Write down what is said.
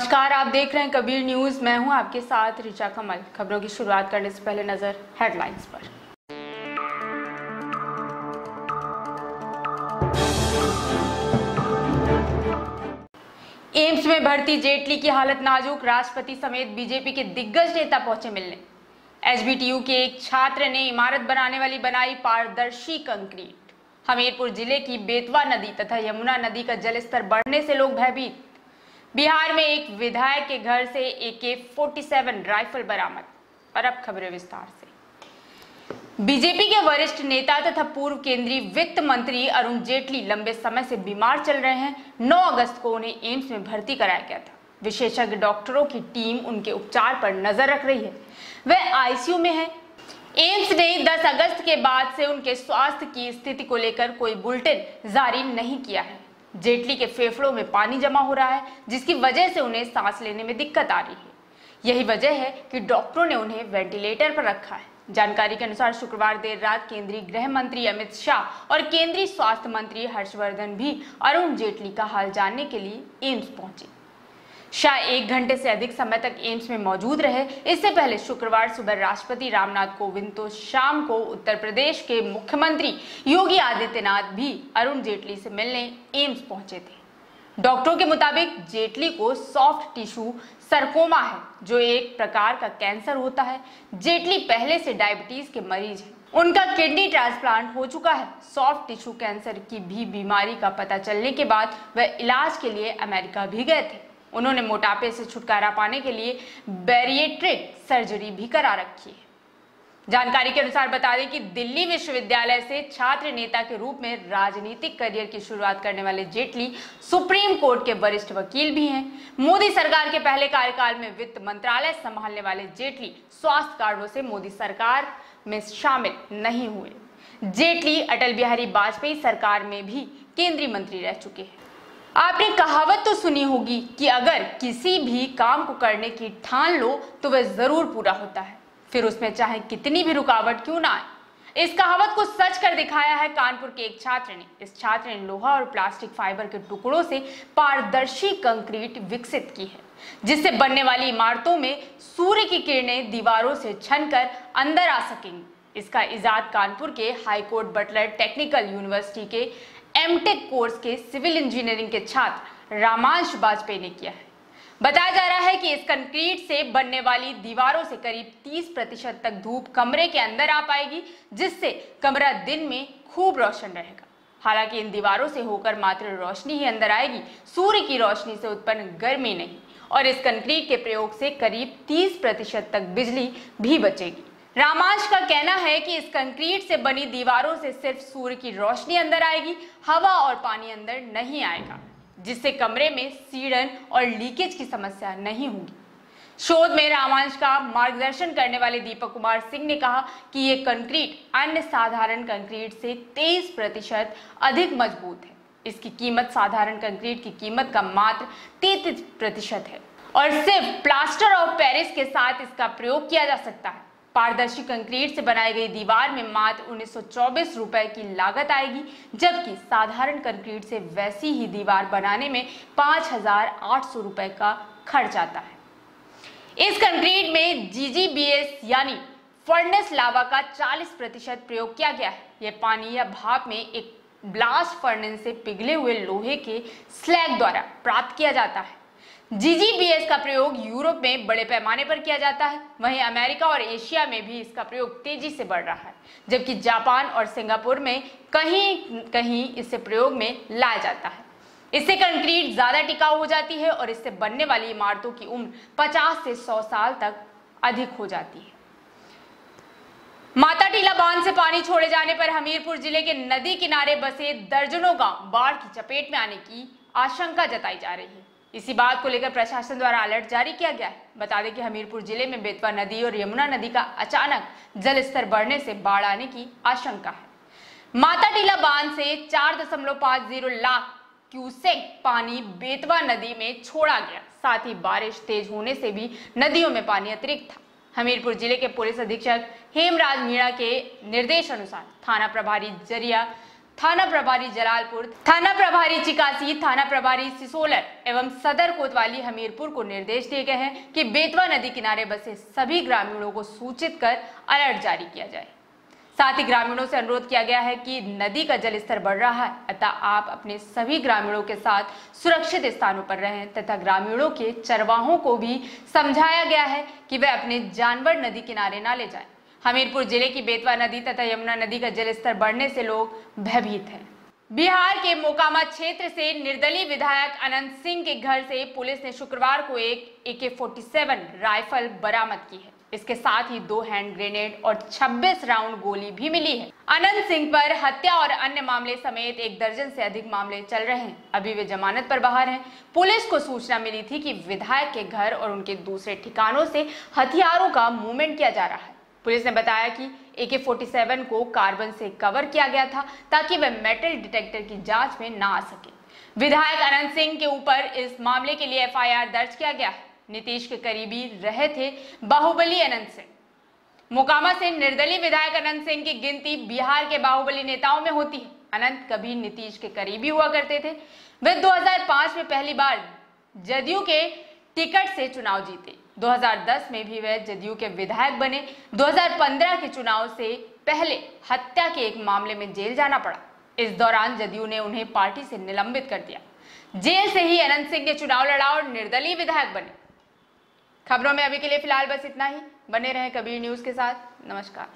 नमस्कार, आप देख रहे हैं कबीर न्यूज़। मैं हूँ आपके साथ रिचा कमल। खबरों की शुरुआत करने से पहले नज़र हेडलाइंस पर। एम्स में भर्ती जेटली की हालत नाजुक। राष्ट्रपति समेत बीजेपी के दिग्गज नेता पहुँचे मिलने। एचबीटीयू के एक छात्र ने इमारत बनाने वाली बनाई पारदर्शी कंक्रीट। हमीरपुर ज़िले की बेतवा नदी तथा यमुना नदी का जलस्तर बढ़ने से लोग भयभीत। बिहार में एक विधायक के घर से ए फोर्टी राइफल बरामद, और अब खबरें विस्तार से। बीजेपी के वरिष्ठ नेता तथा पूर्व केंद्रीय वित्त मंत्री अरुण जेटली लंबे समय से बीमार चल रहे हैं। 9 अगस्त को उन्हें एम्स में भर्ती कराया गया था। विशेषज्ञ डॉक्टरों की टीम उनके उपचार पर नज़र रख रही है। वह आईसीयू में है। एम्स ने 10 अगस्त के बाद से उनके स्वास्थ्य की स्थिति को लेकर कोई बुलेटिन जारी नहीं किया है। जेटली के फेफड़ों में पानी जमा हो रहा है, जिसकी वजह से उन्हें सांस लेने में दिक्कत आ रही है। यही वजह है कि डॉक्टरों ने उन्हें वेंटिलेटर पर रखा है। जानकारी के अनुसार शुक्रवार देर रात केंद्रीय गृह मंत्री अमित शाह और केंद्रीय स्वास्थ्य मंत्री हर्षवर्धन भी अरुण जेटली का हाल जानने के लिए एम्स पहुँचे। शाह एक घंटे से अधिक समय तक एम्स में मौजूद रहे। इससे पहले शुक्रवार सुबह राष्ट्रपति रामनाथ कोविंद तो शाम को उत्तर प्रदेश के मुख्यमंत्री योगी आदित्यनाथ भी अरुण जेटली से मिलने एम्स पहुँचे थे। डॉक्टरों के मुताबिक जेटली को सॉफ्ट टिश्यू सरकोमा है, जो एक प्रकार का कैंसर होता है। जेटली पहले से डायबिटीज़ के मरीज़ हैं। उनका किडनी ट्रांसप्लांट हो चुका है। सॉफ्ट टिश्यू कैंसर की भी बीमारी का पता चलने के बाद वह इलाज के लिए अमेरिका भी गए थे। उन्होंने मोटापे से छुटकारा पाने के लिए बैरिएट्रिक सर्जरी भी करा रखी है। जानकारी के अनुसार बता दें कि दिल्ली विश्वविद्यालय से छात्र नेता के रूप में राजनीतिक करियर की शुरुआत करने वाले जेटली सुप्रीम कोर्ट के वरिष्ठ वकील भी हैं। मोदी सरकार के पहले कार्यकाल में वित्त मंत्रालय संभालने वाले जेटली स्वास्थ्य कारणों से मोदी सरकार में शामिल नहीं हुए। जेटली, अटल बिहारी वाजपेयी सरकार में भी केंद्रीय मंत्री रह चुके हैं। आपने कहावत तो सुनी होगी कि अगर किसी भी काम को करने की ठान लो तो वह ज़रूर पूरा होता है। फिर उसमें चाहे कितनी भी रुकावट क्यों ना आए। इस कहावत को सच कर दिखाया है कानपुर के एक छात्र ने। इस छात्र ने लोहा और प्लास्टिक फाइबर के टुकड़ों से पारदर्शी कंक्रीट विकसित की है, जिससे बनने वाली इमारतों में सूर्य की किरणें दीवारों से छनकर अंदर आ सकेंगी। इसका इजाद कानपुर के हाईकोर्ट बटलर टेक्निकल यूनिवर्सिटी के एमटेक कोर्स के सिविल इंजीनियरिंग के छात्र रामांश वाजपेयी ने किया है। बताया जा रहा है कि इस कंक्रीट से बनने वाली दीवारों से करीब 30 प्रतिशत तक धूप कमरे के अंदर आ पाएगी, जिससे कमरा दिन में खूब रोशन रहेगा। हालाँकि इन दीवारों से होकर मात्र रोशनी ही अंदर आएगी, सूर्य की रोशनी से उत्पन्न गर्मी नहीं, और इस कंक्रीट के प्रयोग से करीब 30 प्रतिशत तक बिजली भी बचेगी। रामांश का कहना है कि इस कंक्रीट से बनी दीवारों से सिर्फ़ सूर्य की रोशनी अंदर आएगी, हवा और पानी अंदर नहीं आएगा, जिससे कमरे में सीड़न और लीकेज की समस्या नहीं होगी। शोध में रामांश का मार्गदर्शन करने वाले दीपक कुमार सिंह ने कहा कि ये कंक्रीट अन्य साधारण कंक्रीट से 23 प्रतिशत अधिक मज़बूत है। इसकी कीमत साधारण कंक्रीट की कीमत का मात्र 33 प्रतिशत है और सिर्फ़ प्लास्टर ऑफ़ पेरिस के साथ इसका प्रयोग किया जा सकता है। पारदर्शी कंक्रीट से बनाई गई दीवार में मात्र उन्नीस रुपए की लागत आएगी, जबकि साधारण कंक्रीट से वैसी ही दीवार बनाने में पाँच रुपए का खर्च आता है। इस कंक्रीट में जीजीबीएस यानी फर्नेस लावा का 40 प्रतिशत प्रयोग किया गया है। यह पानी या भाप में एक ब्लास्ट फर्नेस से पिघले हुए लोहे के स्लैग द्वारा प्राप्त किया जाता है। जीजीबीएस का प्रयोग यूरोप में बड़े पैमाने पर किया जाता है। वहीं अमेरिका और एशिया में भी इसका प्रयोग तेज़ी से बढ़ रहा है, जबकि जापान और सिंगापुर में कहीं कहीं इसे प्रयोग में लाया जाता है। इससे कंक्रीट ज़्यादा टिकाऊ हो जाती है और इससे बनने वाली इमारतों की उम्र 50 से 100 साल तक अधिक हो जाती है। माता टीला बाँध से पानी छोड़े जाने पर हमीरपुर ज़िले के नदी किनारे बसे दर्जनों गाँव बाढ़ की चपेट में आने की आशंका जताई जा रही है। इसी बात को लेकर प्रशासन द्वारा अलर्ट जारी किया गया। है बता दें कि हमीरपुर ज़िले में बेतवा नदी और यमुना नदी का अचानक जल स्तर बढ़ने से बाढ़ आने की आशंका है। माता टीला बाँध से चार दशमलव पाँच ज़ीरो लाख क्यूसेक पानी बेतवा नदी में छोड़ा गया। साथ ही बारिश तेज होने से भी नदियों में पानी अतिरिक्त था। हमीरपुर ज़िले के पुलिस अधीक्षक हेमराज मीणा के निर्देश अनुसार थाना प्रभारी ज़रिया थाना प्रभारी जलालपुर, थाना प्रभारी चिकासी, थाना प्रभारी सिसोलर एवं सदर कोतवाली हमीरपुर को निर्देश दिए गए हैं कि बेतवा नदी किनारे बसे सभी ग्रामीणों को सूचित कर अलर्ट जारी किया जाए साथ ही ग्रामीणों से अनुरोध किया गया है कि नदी का जल स्तर बढ़ रहा है, अतः आप अपने सभी ग्रामीणों के साथ सुरक्षित स्थानों पर रहें तथा ग्रामीणों के चरवाहों को भी समझाया गया है कि वे अपने जानवर नदी किनारे ना ले जाएँ। हमीरपुर ज़िले की बेतवा नदी तथा यमुना नदी का जलस्तर बढ़ने से लोग भयभीत हैं। बिहार के मोकामा क्षेत्र से निर्दलीय विधायक अनंत सिंह के घर से पुलिस ने शुक्रवार को एक ए के राइफल बरामद की है। इसके साथ ही दो हैंड ग्रेनेड और 26 राउंड गोली भी मिली है। अनंत सिंह पर हत्या और अन्य मामले समेत एक दर्जन से अधिक मामले चल रहे हैं। अभी वे जमानत पर बाहर हैं। पुलिस को सूचना मिली थी कि विधायक के घर और उनके दूसरे ठिकानों से हथियारों का मूवमेंट किया जा रहा है। पुलिस ने बताया कि ए के फोर्टी सेवन को कार्बन से कवर किया गया था ताकि वह मेटल डिटेक्टर की जाँच में ना आ सके। विधायक अनंत सिंह के ऊपर इस मामले के लिए एफआईआर दर्ज किया गया नीतीश के करीबी रहे थे बाहुबली अनंत सिंह। मोकामा से निर्दलीय विधायक अनंत सिंह की गिनती बिहार के बाहुबली नेताओं में होती है। अनंत कभी नीतीश के करीबी हुआ करते थे। वे 2005 में पहली बार जदयू के टिकट से चुनाव जीते। 2010 में भी वह जदयू के विधायक बने। 2015 के चुनाव से पहले हत्या के एक मामले में जेल जाना पड़ा। इस दौरान जदयू ने उन्हें पार्टी से निलंबित कर दिया। जेल से ही अनंत सिंह ने चुनाव लड़ा और निर्दलीय विधायक बने। खबरों में अभी के लिए फ़िलहाल बस इतना ही। बने रहे कबीर न्यूज़ के साथ। नमस्कार।